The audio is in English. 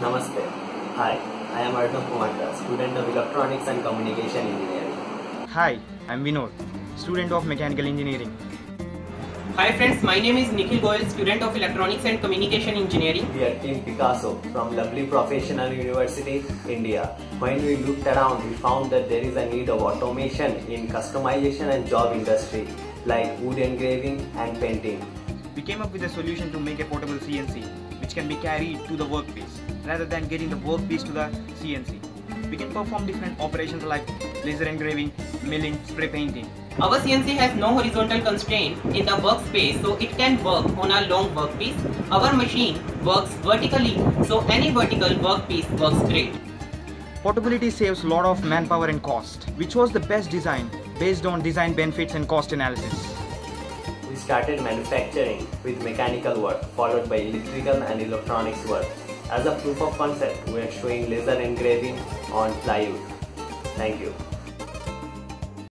Namaste. Hi, I am Arnab Kumar Das, student of Electronics and Communication Engineering. Hi, I'm Vinod, student of Mechanical Engineering. Hi friends, my name is Nikhil Goyal, student of Electronics and Communication Engineering. We are Team PICASO from Lovely Professional University, India. When we looked around, we found that there is a need of automation in customization and job industry like wood engraving and painting. We came up with a solution to make a portable CNC which can be carried to the workpiece rather than getting the workpiece to the CNC. We can perform different operations like laser engraving, milling, spray painting. Our CNC has no horizontal constraint in the workspace so it can work on a long workpiece. Our machine works vertically so any vertical workpiece works great. Portability saves a lot of manpower and cost. We chose the best design based on design benefits and cost analysis. We started manufacturing with mechanical work followed by electrical and electronics work. As a proof of concept, we are showing laser engraving on plywood. Thank you.